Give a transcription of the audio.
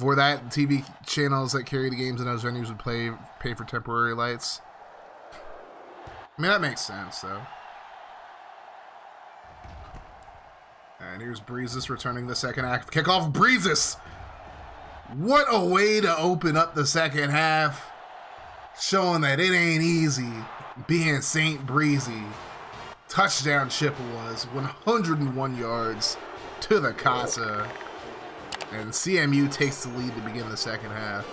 For that, TV channels that carry the games in those venues would play pay for temporary lights. I mean, that makes sense, though. And here's Breesus returning the second act. Kickoff Breesus! What a way to open up the second half. Showing that it ain't easy being St. Breezy. Touchdown Chippewas, 101 yards to the Casa. And CMU takes the lead to begin the second half.